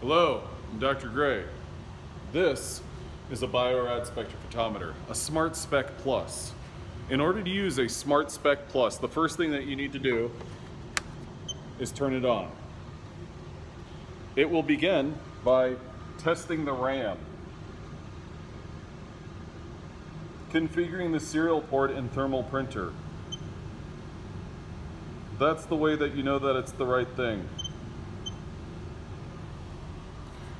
Hello, I'm Dr. Gray. This is a Bio-Rad spectrophotometer, a SmartSpec Plus. In order to use a SmartSpec Plus, the first thing that you need to do is turn it on. It will begin by testing the RAM, configuring the serial port and thermal printer. That's the way that you know that it's the right thing.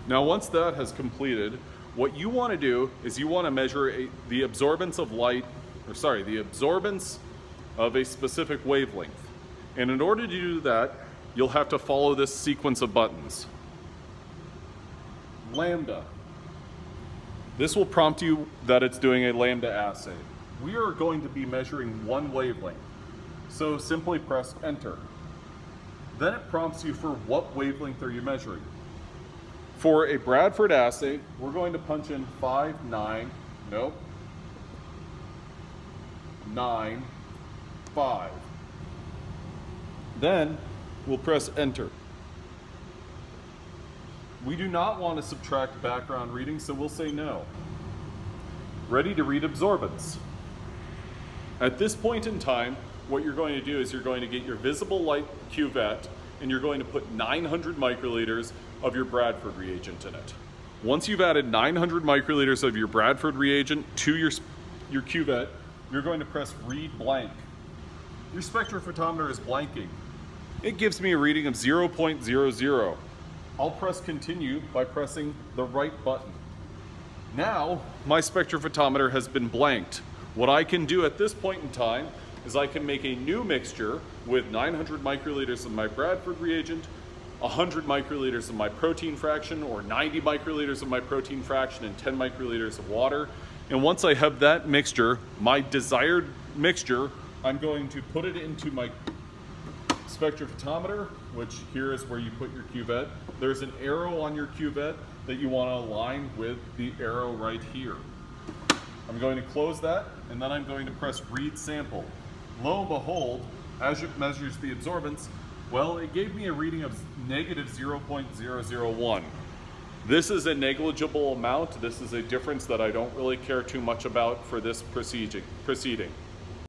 Now once that has completed, what you want to do is you want to measure a, the absorbance of light, or sorry, the absorbance of a specific wavelength. And in order to do that, you'll have to follow this sequence of buttons. Lambda. This will prompt you that it's doing a lambda assay. We are going to be measuring one wavelength. So simply press enter. Then it prompts you for what wavelength are you measuring. For a Bradford assay, we're going to punch in 5, 9, nope, 9, 5. Then we'll press enter. We do not want to subtract background reading, so we'll say no. Ready to read absorbance. At this point in time, what you're going to do is you're going to get your visible light cuvette and you're going to put 900 microliters of your Bradford reagent in it. Once you've added 900 microliters of your Bradford reagent to your, your cuvette, you're going to press read blank. Your spectrophotometer is blanking. It gives me a reading of 0.00. I'll press continue by pressing the right button. Now, my spectrophotometer has been blanked. What I can do at this point in time is I can make a new mixture with 900 microliters of my Bradford reagent, 100 microliters of my protein fraction, or 90 microliters of my protein fraction, and 10 microliters of water. And once I have that mixture, my desired mixture, I'm going to put it into my spectrophotometer, which here is where you put your cuvette. There's an arrow on your cuvette that you want to align with the arrow right here. I'm going to close that, and then I'm going to press read sample. Lo and behold, as it measures the absorbance, well, it gave me a reading of negative 0.001. This is a negligible amount. This is a difference that I don't really care too much about for this proceeding.